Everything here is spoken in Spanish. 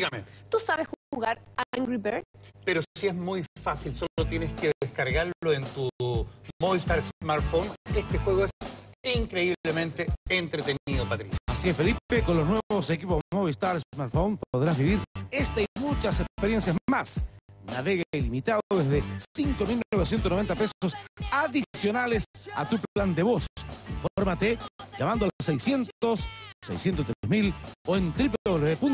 Dígame. ¿Tú sabes jugar Angry Bird? Pero si es muy fácil, solo tienes que descargarlo en tu Movistar Smartphone. Este juego es increíblemente entretenido, Patricio. Así es, Felipe, con los nuevos equipos Movistar Smartphone podrás vivir esta y muchas experiencias más. Navega ilimitado desde 5.990 pesos adicionales a tu plan de voz. Infórmate llamando al 600 603.000 o en www